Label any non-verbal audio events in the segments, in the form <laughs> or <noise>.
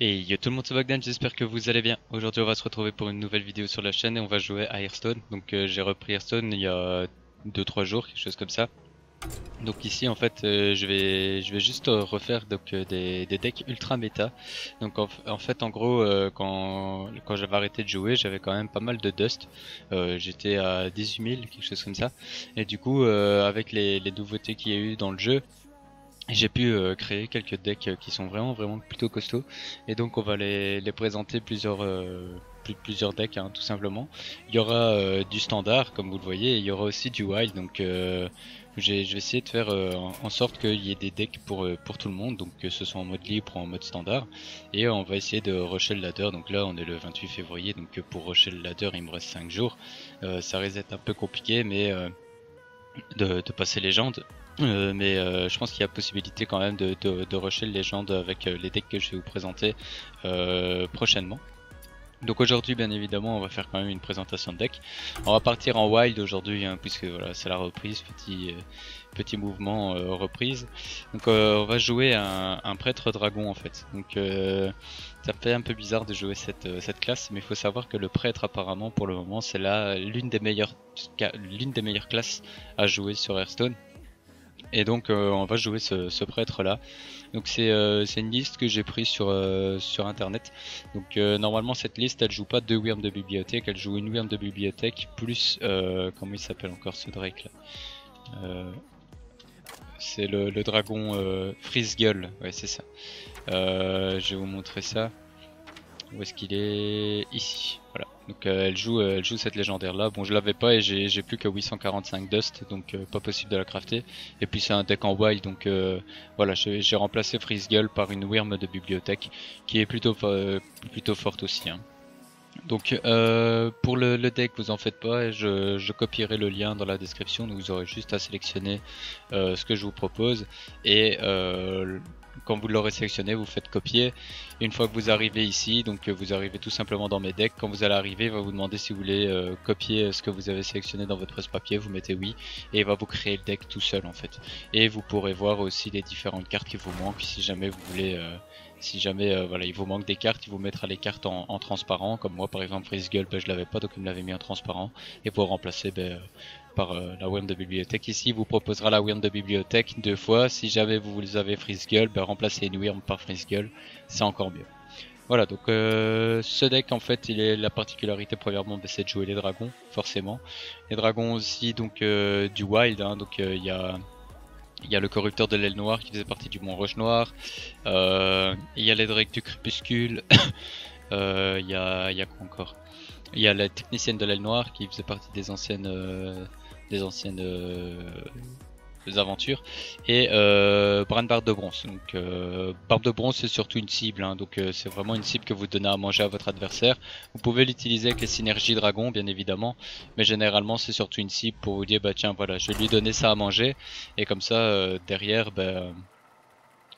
Et yo tout le monde c'est Bogdan, j'espère que vous allez bien. Aujourd'hui on va se retrouver pour une nouvelle vidéo sur la chaîne et on va jouer à Hearthstone. Donc euh, j'ai repris Hearthstone il y a 2-3 jours, quelque chose comme ça. Donc ici en fait euh, je vais je vais juste euh, refaire donc des, des, decks ultra méta. Donc en, fait en gros quand, quand j'avais arrêté de jouer j'avais quand même pas mal de dust. J'étais à 18 000 quelque chose comme ça. Et du coup avec les, les nouveautés qu'il y a eu dans le jeu j'ai pu euh, créer quelques decks euh, qui sont vraiment vraiment plutôt costauds. Et donc on va les, présenter plusieurs euh, plusieurs decks hein, tout simplement. Il y aura du standard comme vous le voyez et il y aura aussi du wild. Donc je vais essayer de faire en sorte qu'il y ait des decks pour pour tout le monde. Donc que ce soit en mode libre ou en mode standard. Et on va essayer de rusher le ladder. Donc là on est le 28 février. Donc pour rusher le ladder il me reste 5 jours. Ça risque d'être un peu compliqué mais de, de passer légende euh, mais euh, je pense qu'il y a possibilité quand même de, de, rusher le légende avec euh, les decks que je vais vous présenter prochainement. Donc aujourd'hui bien évidemment on va faire quand même une présentation de deck. On va partir en wild aujourd'hui hein, puisque voilà c'est la reprise, petit petit mouvement reprise. Donc on va jouer un, prêtre dragon en fait. Donc ça fait un peu bizarre de jouer cette, cette classe mais il faut savoir que le prêtre apparemment pour le moment c'est là l'une des meilleures l'une des meilleures classes à jouer sur Hearthstone. Et donc euh, on va jouer ce, prêtre là. Donc euh, c'est une liste que j'ai prise sur, euh, sur internet. Donc normalement cette liste elle joue pas deux Wyrms de bibliothèque, elle joue une Wyrm de bibliothèque plus comment il s'appelle encore ce Drake là. c'est le, dragon Freeze Gull, ouais c'est ça. je vais vous montrer ça. Où est-ce qu'il est Ici, voilà. Donc euh, elle joue euh, elle joue cette légendaire là. Bon je l'avais pas et j'ai plus que 845 dust donc euh, pas possible de la crafter. Et puis c'est un deck en wild donc voilà j'ai remplacé Freeze Gull par une Wyrm de bibliothèque qui est plutôt plutôt forte aussi. Hein. Donc pour le, deck vous en faites pas, je, je, copierai le lien dans la description, donc vous aurez juste à sélectionner ce que je vous propose et quand vous l'aurez sélectionné, vous faites copier. une fois que vous arrivez ici, donc euh, vous arrivez tout simplement dans mes decks, quand vous allez arriver, il va vous demander si vous voulez euh, copier ce que vous avez sélectionné dans votre presse-papier, vous mettez oui, et il va vous créer le deck tout seul en fait. Et vous pourrez voir aussi les différentes cartes qui vous manquent. Si jamais vous voulez... Euh, si jamais voilà, il vous manque des cartes, il vous mettra les cartes en, transparent, comme moi par exemple Freeze Gull, ben, je l'avais pas donc il me l'avait mis en transparent, et pour remplacer ben, par euh, la WIRM de bibliothèque. Ici, vous proposera la WIRM de bibliothèque deux fois. Si jamais vous avez Freeze Gull, ben, remplacez une WIRM par Freeze Gull, c'est encore mieux. Voilà, donc euh, ce deck en fait, il est la particularité premièrement, ben, c'est de jouer les dragons, forcément. Les dragons aussi, donc euh, du wild, hein, donc il y a il y a le corrupteur de l'aile noire qui faisait partie du Mont Roche Noir. il y a les drakes du crépuscule. <coughs> il y a, il y a quoi encore? Il y a la technicienne de l'aile noire qui faisait partie des anciennes des anciennes euh, aventures. Et euh, Barbe de bronze. Donc euh, barbe de bronze c'est surtout une cible hein, donc euh, c'est vraiment une cible que vous donnez à manger à votre adversaire. Vous pouvez l'utiliser avec les synergies dragon bien évidemment. Mais généralement c'est surtout une cible pour vous dire bah tiens voilà je vais lui donner ça à manger. Et comme ça derrière bah,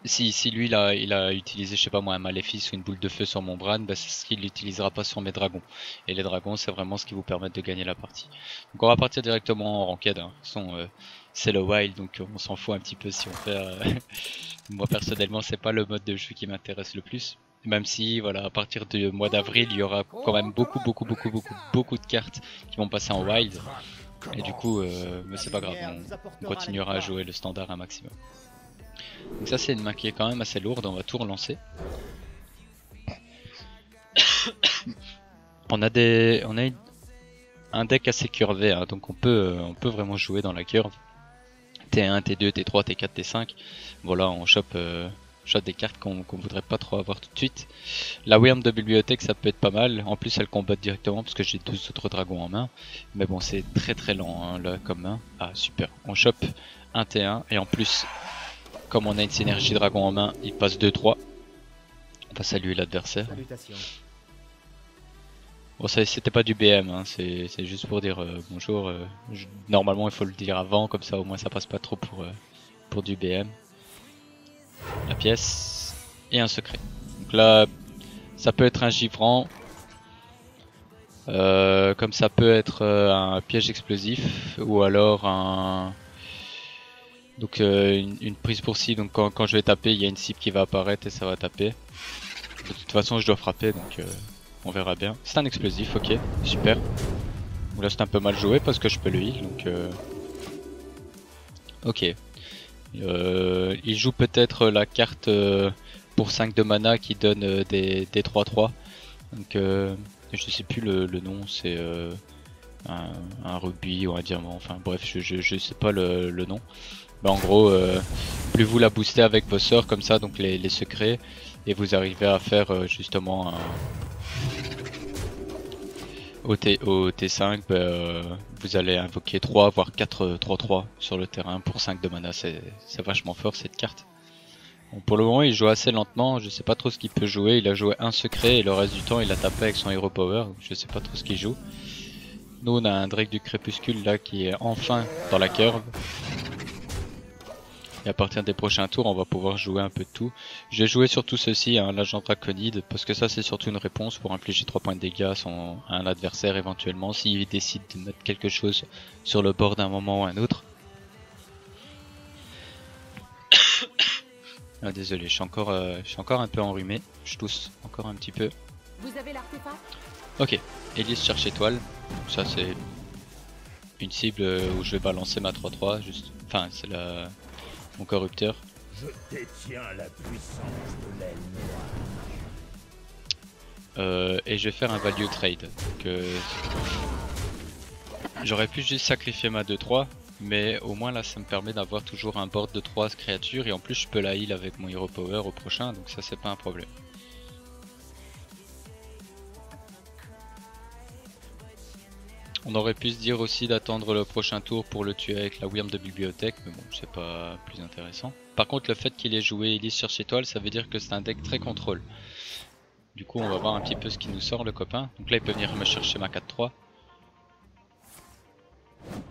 si, si lui il a, il a utilisé, je sais pas moi, un maléfice ou une boule de feu sur mon Bran, bah, c'est ce qu'il n'utilisera pas sur mes dragons. Et les dragons, c'est vraiment ce qui vous permet de gagner la partie. Donc on va partir directement en ranked. Hein. Euh, c'est le wild, donc on s'en fout un petit peu si on fait. Euh, <laughs> moi personnellement, c'est pas le mode de jeu qui m'intéresse le plus. Même si, voilà, à partir du mois d'avril, il y aura quand même beaucoup, beaucoup, beaucoup, beaucoup, beaucoup de cartes qui vont passer en wild. Et du coup, euh, c'est pas grave, on continuera à jouer le standard un maximum. Donc ça c'est une main qui est quand même assez lourde, on va tout relancer. <coughs> on a des, on a un deck assez curvé, hein, donc on peut, on peut vraiment jouer dans la curve. T1, T2, T3, T4, T5. Voilà, on chope, euh, des cartes qu'on voudrait pas trop avoir tout de suite. La Wyrm de bibliothèque, ça peut être pas mal. En plus, elle combat directement parce que j'ai deux autres dragons en main. Mais bon, c'est très très lent hein, là comme main. Ah super, on chope un T1 et en plus comme on a une synergie dragon en main, il passe 2-3. On va saluer l'adversaire. Bon, ça c'était pas du BM, hein. c'est juste pour dire euh, bonjour. Euh, normalement, il faut le dire avant, comme ça au moins ça passe pas trop pour, euh, pour du BM. La pièce et un secret. Donc là, ça peut être un givrant, comme ça peut être un piège explosif ou alors un donc euh, une, prise pour cible, donc quand, je vais taper, il y a une cible qui va apparaître et ça va taper. De toute façon, je dois frapper, donc euh, on verra bien. C'est un explosif, ok, super. là, c'est un peu mal joué parce que je peux le heal, donc... Euh... Ok. Euh, il joue peut-être la carte euh, pour 5 de mana qui donne des 3-3. Donc, je sais plus le, nom, c'est un, un, rubis ou un diamant, enfin bref, je, je, sais pas le, nom. Bah, en gros, plus vous la boostez avec vos sorts comme ça, donc les, secrets, et vous arrivez à faire justement un, au, T, au T5, bah, euh, vous allez invoquer 3 voire 4 3-3 sur le terrain pour 5 de mana, c'est vachement fort cette carte. pour le moment il joue assez lentement, je sais pas trop ce qu'il peut jouer, il a joué un secret et le reste du temps il a tapé avec son Hero Power, je sais pas trop ce qu'il joue. Nous on a un Drake du Crépuscule là qui est enfin dans la curve. Et à partir des prochains tours, on va pouvoir jouer un peu de tout. Je vais jouer surtout ceci, hein, l'agent draconide, parce que ça c'est surtout une réponse pour infliger 3 points de dégâts à, un adversaire éventuellement, s'il décide de mettre quelque chose sur le bord d'un moment ou un autre. <coughs> ah, désolé, je suis, encore, euh, je suis encore un peu enrhumé, je tousse encore un petit peu. Vous avez Ok, Elise cherche étoile, ça c'est une cible où je vais balancer ma 3-3, juste... Enfin, c'est la mon corrupteur. Je détiens la puissance de l'aile euh, et je vais faire un value trade. Que j'aurais pu juste sacrifier ma 2-3, mais au moins là ça me permet d'avoir toujours un board de 3 créatures et en plus je peux la heal avec mon hero power au prochain, donc ça c'est pas un problème. On aurait pu se dire aussi d'attendre le prochain tour pour le tuer avec la Wyrm de bibliothèque, mais bon, c'est pas plus intéressant. Par contre, le fait qu'il ait joué Elise cherche étoile, ça veut dire que c'est un deck très contrôle. Du coup, on va voir un petit peu ce qui nous sort, le copain. Donc là, il peut venir me chercher ma 4-3.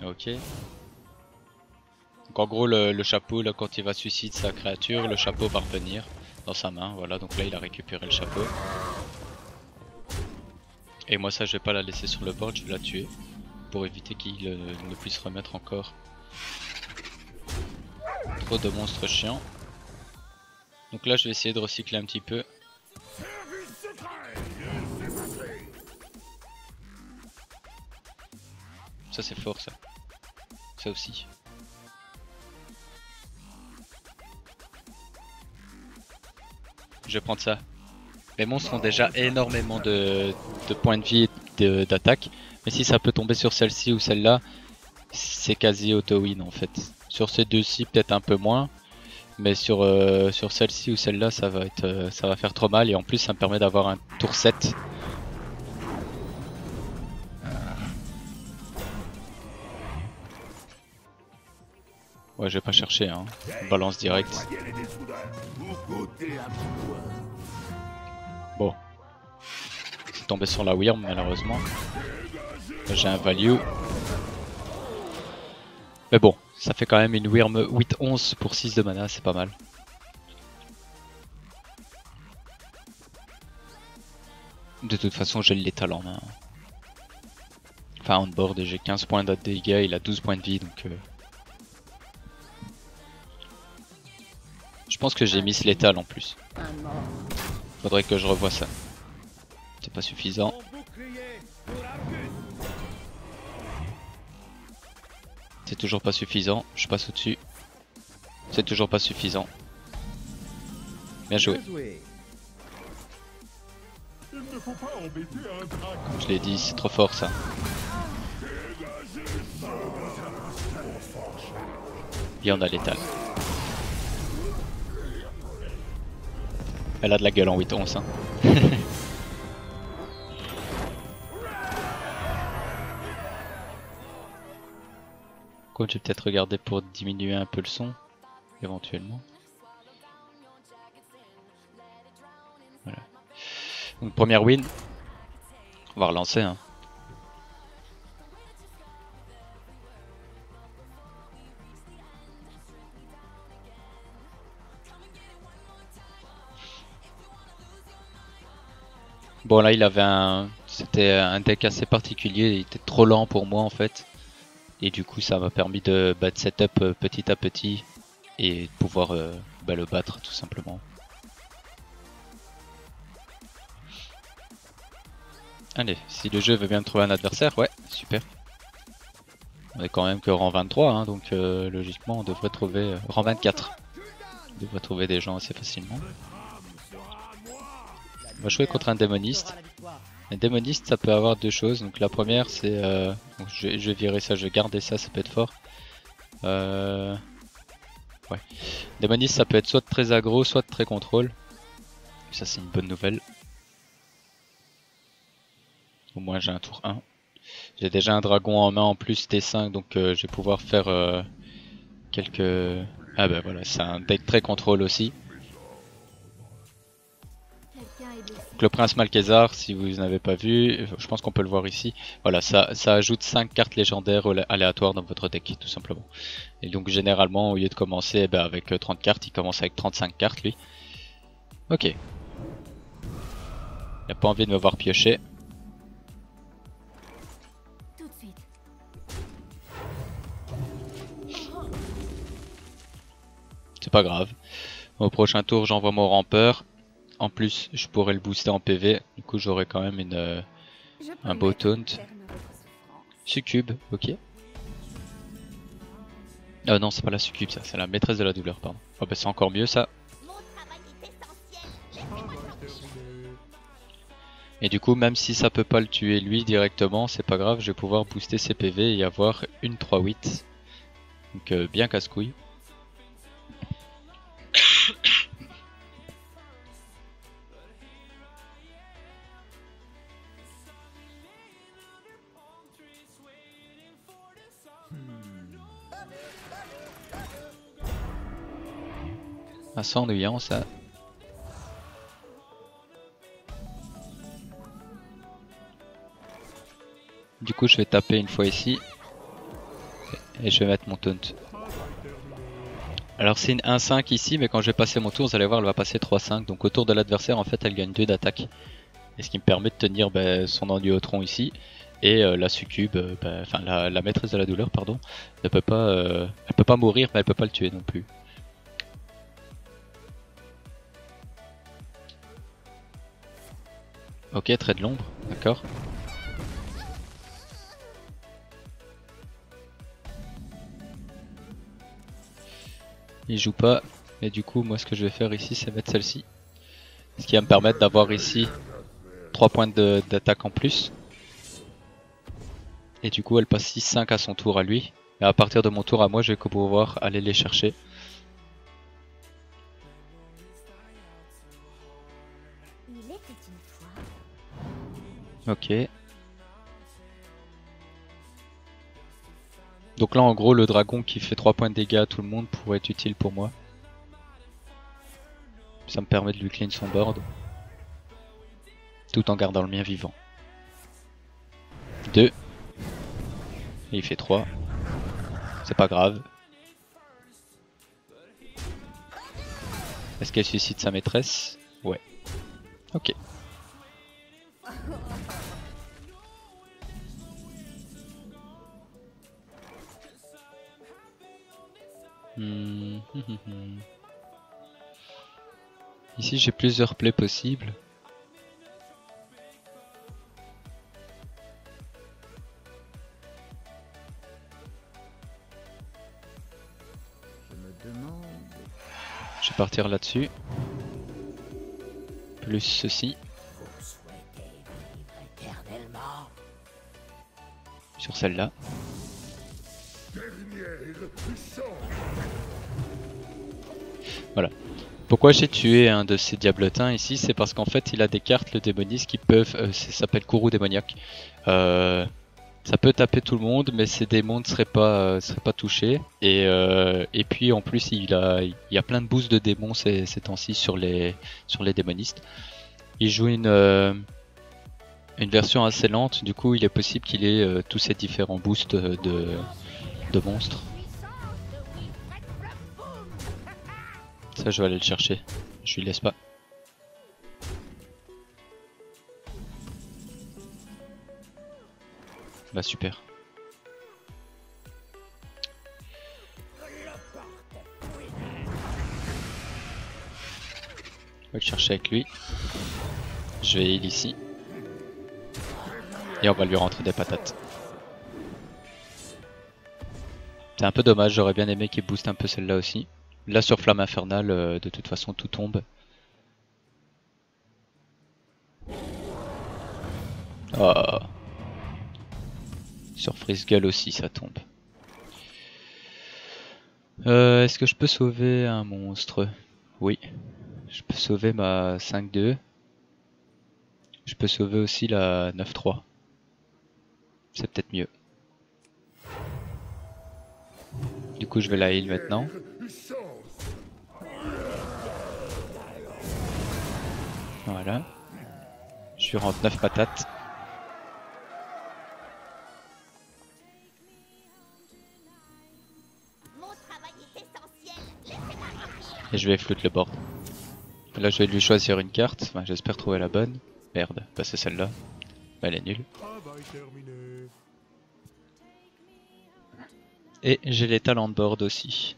Ok. Donc en gros, le, chapeau, là, quand il va suicider sa créature, le chapeau va revenir dans sa main. Voilà, donc là, il a récupéré le chapeau. Et moi ça je vais pas la laisser sur le board, je vais la tuer. Pour éviter qu'il euh, ne puisse remettre encore trop de monstres chiants. Donc là je vais essayer de recycler un petit peu. Ça c'est fort ça. Ça aussi. Je vais prendre ça. Les monstres ont déjà énormément de, points de vie et d'attaque. Mais si ça peut tomber sur celle-ci ou celle-là, c'est quasi auto-win en fait. Sur ces deux-ci, peut-être un peu moins. Mais sur, euh, celle-ci ou celle-là, ça va euh, ça va faire trop mal. Et en plus, ça me permet d'avoir un tour 7. Ouais, je vais pas chercher, hein. Balance direct. Bon. C'est tombé sur la Wyrm malheureusement. J'ai un value. Mais bon, ça fait quand même une Wyrm 8-11 pour 6 de mana, c'est pas mal. De toute façon, j'ai létal en main. Enfin, on board, j'ai 15 points de dégâts, il a 12 points de vie, donc... Euh... Je pense que j'ai mis létal en plus. Faudrait que je revoie ça. C'est pas suffisant. C'est toujours pas suffisant. Je passe au-dessus. C'est toujours pas suffisant. Bien joué. Comme je l'ai dit, c'est trop fort ça. Et on a l'étal. Elle a de la gueule en 8-11. Hein. Quoi, je vais peut-être regarder pour diminuer un peu le son, éventuellement. Donc première win. On va relancer. Hein. Bon là il avait un... C'était un deck assez particulier, il était trop lent pour moi en fait. Et du coup ça m'a permis de battre setup euh, petit à petit et de pouvoir euh, bah, le battre tout simplement. Allez, si le jeu veut bien trouver un adversaire, ouais, super. On est quand même que rang 23, hein, donc euh, logiquement on devrait trouver... Rang 24. On devrait trouver des gens assez facilement. On va jouer contre un démoniste. Un démoniste ça peut avoir deux choses, donc la première c'est... Euh, je, vais virer ça, je vais garder ça, ça peut être fort. Euh... Ouais. Démoniste ça peut être soit très aggro, soit très contrôle. Ça c'est une bonne nouvelle. Au moins j'ai un tour 1. J'ai déjà un dragon en main en plus T5 donc euh, je vais pouvoir faire euh, quelques... Ah bah voilà, c'est un deck très contrôle aussi. Donc le prince Malkezar, si vous n'avez pas vu, je pense qu'on peut le voir ici. Voilà, ça, ça ajoute 5 cartes légendaires aléatoires dans votre deck, tout simplement. Et donc généralement, au lieu de commencer eh ben, avec 30 cartes, il commence avec 35 cartes, lui. Ok. Il n'a pas envie de me voir piocher. C'est pas grave. Au prochain tour, j'envoie mon rampeur. En plus, je pourrais le booster en PV. Du coup, j'aurai quand même une, un beau taunt. Succube, ok. Ah non, c'est pas la succube ça, c'est la maîtresse de la douleur, pardon. Oh bah c'est encore mieux ça. Et du coup, même si ça peut pas le tuer lui directement, c'est pas grave, je vais pouvoir booster ses PV et avoir une 3-8. Donc euh, bien casse-couille. Assez ennuyant ça. Du coup je vais taper une fois ici. Et je vais mettre mon taunt. Alors c'est une 1-5 ici, mais quand je vais passer mon tour, vous allez voir, elle va passer 3-5. Donc autour de l'adversaire, en fait, elle gagne 2 d'attaque. Et ce qui me permet de tenir ben, son tronc ici. Et euh, la succube, euh, ben, enfin la, maîtresse de la douleur, pardon, ne peut pas, euh, mourir, mais elle peut pas le tuer non plus. Ok, trait de l'ombre, d'accord. Il joue pas, mais du coup, moi ce que je vais faire ici, c'est mettre celle-ci. Ce qui va me permettre d'avoir ici 3 points d'attaque en plus. Et du coup, elle passe 6-5 à son tour à lui. Et à partir de mon tour à moi, je vais pouvoir aller les chercher. Ok. Donc là en gros le dragon qui fait 3 points de dégâts à tout le monde pourrait être utile pour moi. Ça me permet de lui clean son board. Tout en gardant le mien vivant. 2. Et il fait 3. C'est pas grave. Est-ce qu'elle suscite sa maîtresse? Ouais. Ok. Hmm. <laughs> Ici j'ai plusieurs plays possibles. Je vais partir là-dessus. Plus ceci. Celle-là. Voilà. Pourquoi j'ai tué un de ces diablotins ici C'est parce qu'en fait il a des cartes, le démoniste, qui peuvent... Euh, s'appelle Kourou démoniaque. Euh, ça peut taper tout le monde, mais ces démons ne seraient pas, euh, seraient pas touchés. Et, et puis en plus il, a, il y a plein de boosts de démons ces, ces temps-ci sur les, sur les démonistes. Il joue une, une version assez lente, du coup il est possible qu'il ait tous ces différents boosts de, de monstres. Ça, je vais aller le chercher. Je lui laisse pas. Bah super. Je vais le chercher avec lui. Je vais heal ici. Et on va lui rentrer des patates. C'est un peu dommage, j'aurais bien aimé qu'il booste un peu celle-là aussi. Là sur Flamme Infernale, euh, de toute façon tout tombe. Oh. Sur Gull aussi ça tombe. Euh, Est-ce que je peux sauver un monstre? Oui. Je peux sauver ma 5-2. Je peux sauver aussi la 9-3. C'est peut-être mieux. Du coup je vais la heal maintenant. Voilà. Je lui rentre 9 patates. Et je vais floute le board. Là je vais lui choisir une carte, j'espère trouver la bonne. Merde, bah c'est celle-là. Bah, elle est nulle. Et j'ai les talents de board aussi.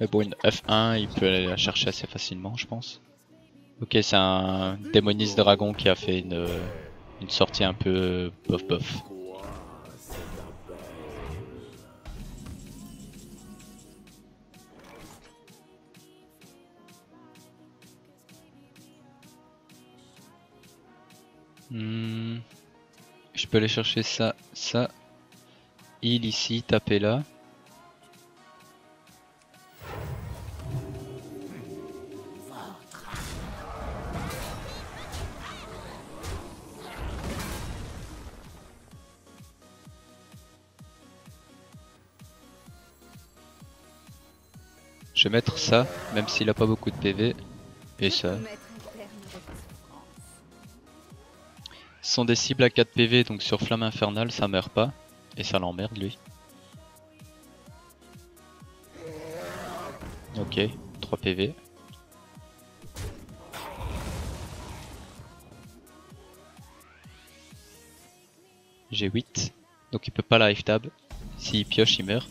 Mais bon, une F1, il peut aller la chercher assez facilement, je pense. Ok, c'est un démoniste dragon qui a fait une, une sortie un peu bof bof. Hmm. Je peux aller chercher ça, ça. Il ici, taper là. Je vais mettre ça, même s'il a pas beaucoup de PV. Et ça. Sont des cibles à 4 PV, donc sur Flamme Infernale, ça meurt pas. Et ça l'emmerde, lui. Ok, 3 PV. J'ai 8. Donc il peut pas live tab. S'il pioche, il meurt.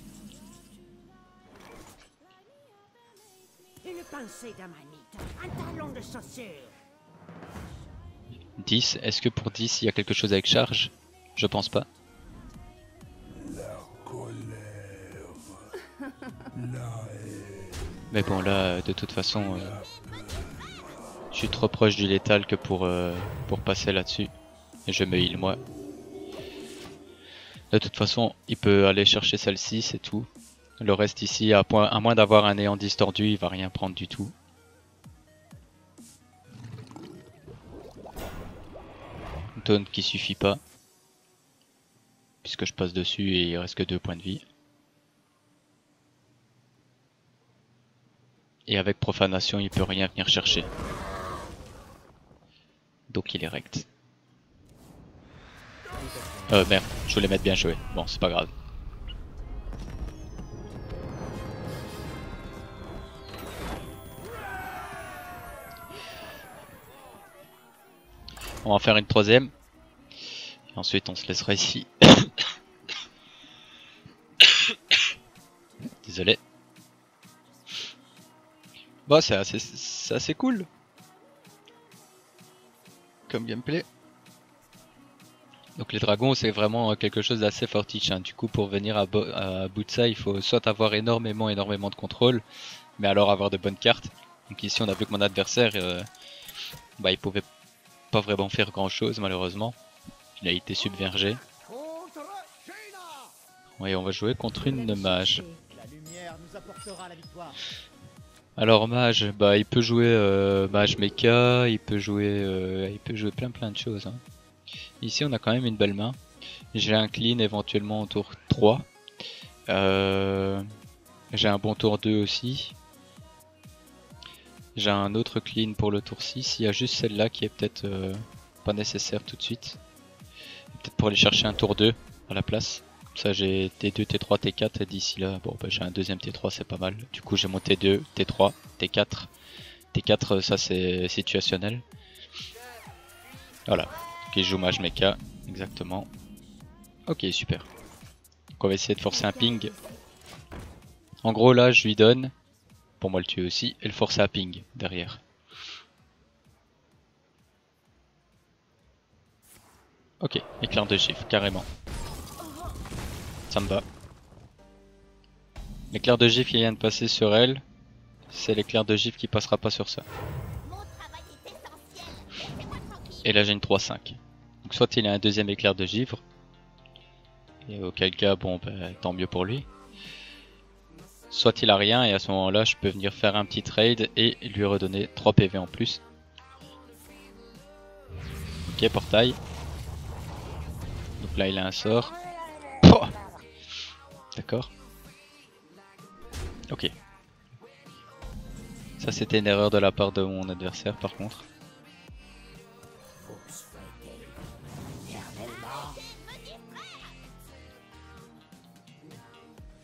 10. Est-ce que pour 10 il y a quelque chose avec charge? Je pense pas. <laughs> Mais bon là de toute façon euh, je suis trop proche du létal que pour, euh, pour passer là-dessus. Et je me heal moi. De toute façon il peut aller chercher celle-ci c'est tout. Le reste ici à, point, à moins d'avoir un néant distordu il va rien prendre du tout. Taunt qui suffit pas. Puisque je passe dessus et il reste que 2 points de vie. Et avec profanation, il peut rien venir chercher. Donc il est rect. Euh merde, je voulais mettre bien joué. Bon, c'est pas grave. On va faire une troisième. Ensuite on se laissera ici. <coughs> Désolé. Bon, c'est assez, cool. Comme gameplay. Donc les dragons c'est vraiment quelque chose d'assez fortiche. Hein. Du coup pour venir à, bout de ça il faut soit avoir énormément énormément de contrôle, mais alors avoir de bonnes cartes. Donc ici on a vu que mon adversaire euh, bah, il pouvait pas vraiment faire grand chose malheureusement. Il a été submergé. Oui, on va jouer contre une mage. Alors mage, bah il peut jouer euh, mage mecha, il peut jouer, euh, il peut jouer plein plein de choses. Hein. Ici on a quand même une belle main. J'ai un clean éventuellement au tour 3. Euh, j'ai un bon tour 2 aussi. J'ai un autre clean pour le tour 6. Il y a juste celle-là qui est peut-être euh, pas nécessaire tout de suite. Peut-être pour aller chercher un tour 2 à la place. Ça j'ai T2, T3, T4 et d'ici là, bon bah, j'ai un deuxième T3 c'est pas mal. Du coup j'ai mon T2, T3, T4. T4 ça c'est situationnel. Voilà. Ok, joue mage mecha, exactement. Ok, super. Donc on va essayer de forcer un ping. En gros là je lui donne pour moi le tuer aussi, et le forcer à ping derrière. Ok, éclair de gifle, carrément. Ça me va. L'éclair de gifle qui vient de passer sur elle, c'est l'éclair de gifle qui passera pas sur ça. Et là j'ai une 3-5. Donc soit il a un deuxième éclair de givre. Et auquel cas, bon, ben, tant mieux pour lui. Soit il a rien et à ce moment-là, je peux venir faire un petit trade et lui redonner 3 PV en plus. Ok, portail. Donc là, il a un sort. D'accord. Ok. Ça, c'était une erreur de la part de mon adversaire, par contre.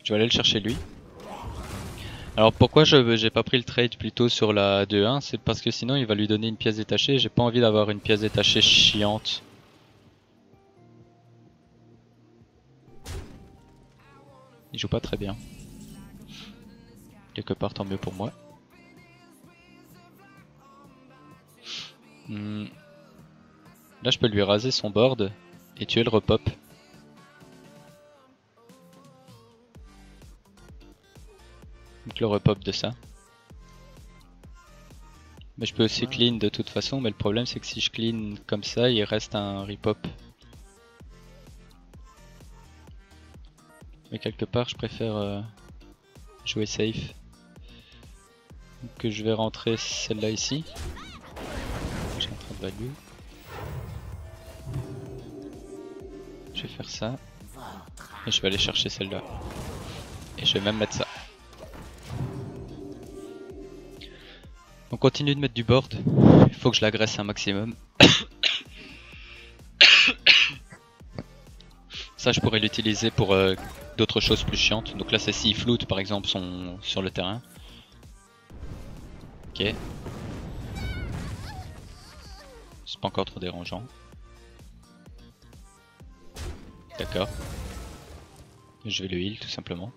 Je vais aller le chercher lui. Alors pourquoi je j'ai pas pris le trade plutôt sur la 2-1 C'est parce que sinon il va lui donner une pièce détachée. J'ai pas envie d'avoir une pièce détachée chiante. Il joue pas très bien. Quelque part tant mieux pour moi. Hmm. Là je peux lui raser son board et tuer le repop. Le repop de ça. Mais je peux aussi clean de toute façon, mais le problème c'est que si je clean comme ça, il reste un repop. Mais quelque part, je préfère euh, jouer safe. que je vais rentrer celle-là ici. J'ai en train de value. Je vais faire ça. Et je vais aller chercher celle-là. Et je vais même mettre ça. On continue de mettre du board. Il faut que je l'agresse un maximum. <coughs> Ça, je pourrais l'utiliser pour euh, d'autres choses plus chiantes. Donc là, c'est si floute par exemple sur le terrain. Ok. C'est pas encore trop dérangeant. D'accord. Je vais le heal tout simplement.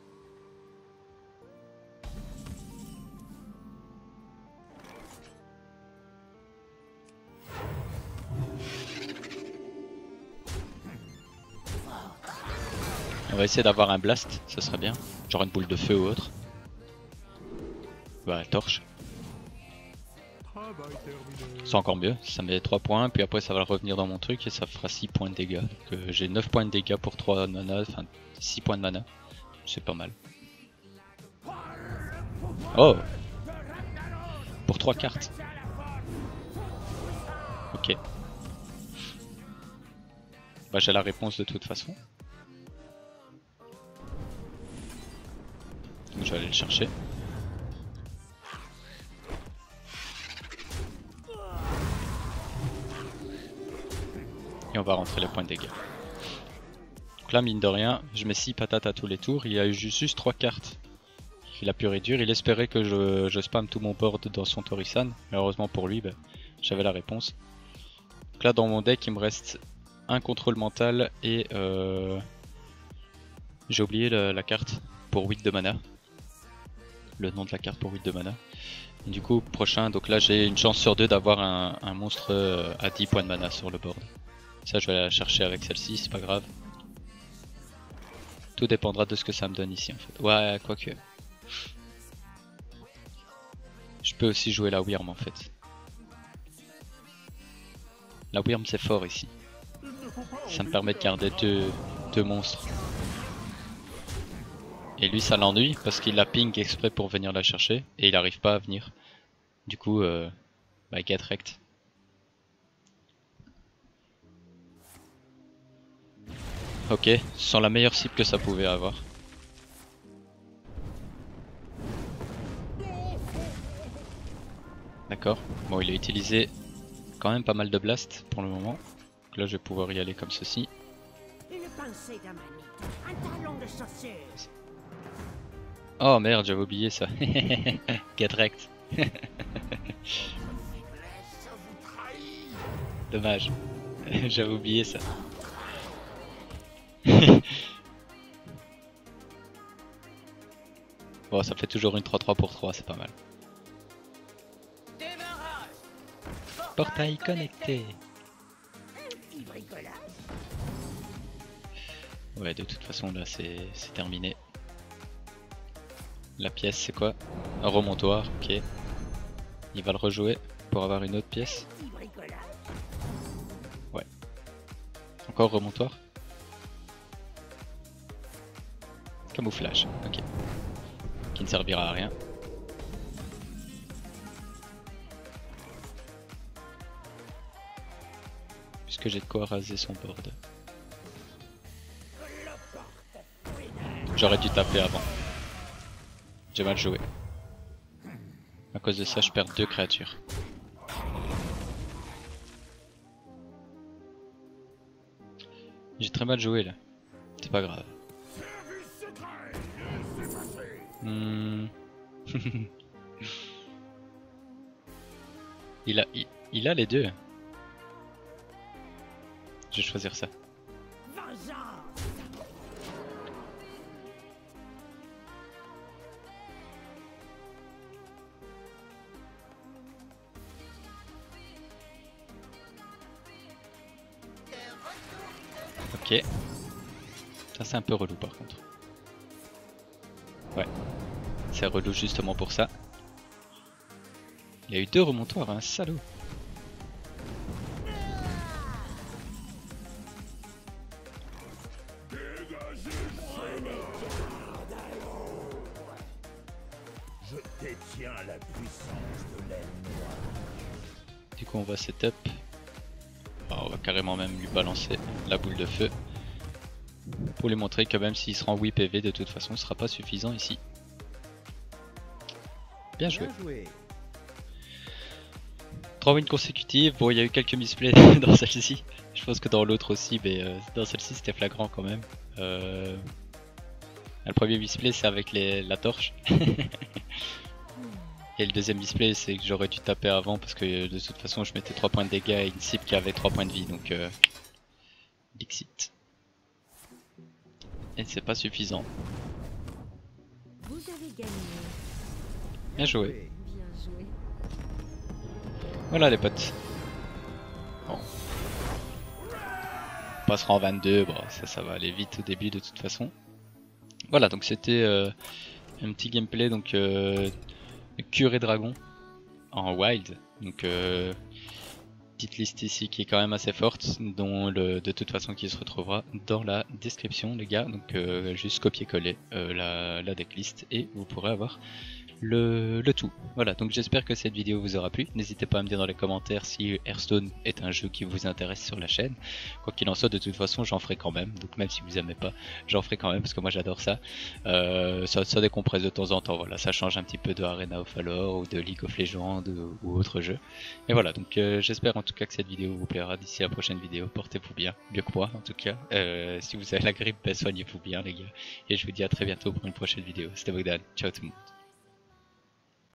Va essayer d'avoir un blast, ça serait bien. Genre une boule de feu ou autre. Bah, torche. C'est encore mieux, ça met 3 points, puis après ça va revenir dans mon truc et ça fera 6 points de dégâts. Donc j'ai 9 points de dégâts pour 3 mana, enfin 6 points de mana. C'est pas mal. Oh Pour 3 cartes. Ok. Bah j'ai la réponse de toute façon. Je aller le chercher. Et on va rentrer les points de dégâts. Donc là, mine de rien, je mets 6 patates à tous les tours. Il y a eu juste 3 cartes. Il a pu réduire. Il espérait que je, je spam tout mon board dans son Torisan. Mais heureusement pour lui, ben, j'avais la réponse. Donc là, dans mon deck, il me reste un contrôle mental et... Euh, j'ai oublié la carte pour 8 de mana le nom de la carte pour 8 de mana. du coup, prochain, donc là j'ai une chance sur deux d'avoir un, monstre euh, à 10 points de mana sur le board. Ça, je vais la chercher avec celle-ci, c'est pas grave. Tout dépendra de ce que ça me donne ici en fait. Ouais, quoique. Je peux aussi jouer la Wyrm en fait. La Wyrm c'est fort ici. Ça me permet de garder deux, deux monstres. Et lui ça l'ennuie parce qu'il la ping exprès pour venir la chercher et il arrive pas à venir. Du coup, euh, bah get wrecked. Ok, sans la meilleure cible que ça pouvait avoir. D'accord, bon il a utilisé quand même pas mal de blast pour le moment. Donc là je vais pouvoir y aller comme ceci. Oh merde, j'avais oublié ça. <laughs> Get wrecked. <laughs> Dommage. <laughs> j'avais oublié ça. bon, ça fait toujours une 3-3 pour 3, c'est pas mal. Portail connecté. Ouais, de toute façon, là, c'est terminé. La pièce, c'est quoi? Un remontoir, ok. Il va le rejouer pour avoir une autre pièce. Ouais. Encore remontoir? Camouflage, ok. Qui ne servira à rien. Puisque j'ai de quoi raser son board. J'aurais dû taper avant. J'ai mal joué. À cause de ça, je perds deux créatures. J'ai très mal joué là. C'est pas grave. Hmm. <laughs> il, a, il, a les deux. Je vais choisir ça. Ok. Ça c'est un peu relou par contre. Ouais. C'est relou justement pour ça. Il y a eu deux remontoirs, un salaud. Je détiens la puissance de Du coup on va setup. on va carrément même lui balancer la boule de feu. Pour lui montrer que même s'il sera en 8 PV de toute façon ce sera pas suffisant ici. Bien joué. 3 wins consécutives, bon il y a eu quelques misplays <laughs> dans celle-ci, je pense que dans l'autre aussi, mais euh, dans celle-ci c'était flagrant quand même. Euh, le premier misplay c'est avec la torche. <laughs> Et le deuxième display c'est que j'aurais dû taper avant parce que de toute façon je mettais 3 points de dégâts et une cible qui avait 3 points de vie donc euh, Dixit. Et c'est pas suffisant. Vous avez gagné. Bien joué. Voilà les potes. Bon. On passera en 22, bon ça ça va aller vite au début de toute façon. Voilà donc c'était euh, un petit gameplay donc euh, curé dragon en wild. Donc euh, liste ici qui est quand même assez forte, dont le, de toute façon qui se retrouvera dans la description les gars. Donc euh, juste copier-coller la, la decklist et vous pourrez avoir le, tout. Voilà, donc j'espère que cette vidéo vous aura plu. N'hésitez pas à me dire dans les commentaires si Hearthstone est un jeu qui vous intéresse sur la chaîne. Quoi qu'il en soit, de toute façon, j'en ferai quand même. Donc même si vous aimez pas, j'en ferai quand même parce que moi j'adore ça. Euh, ça. Décompresse de temps en temps. Voilà, ça change un petit peu de Arena of Valor ou de League of Legends ou, autre jeu. Et voilà, donc euh, j'espère en tout cas que cette vidéo vous plaira. D'ici la prochaine vidéo, portez-vous bien, mieux que moi en tout cas. Euh, si vous avez la grippe, ben, soignez-vous bien les gars. Et je vous dis à très bientôt pour une prochaine vidéo. C'était Bogdan, ciao tout le monde.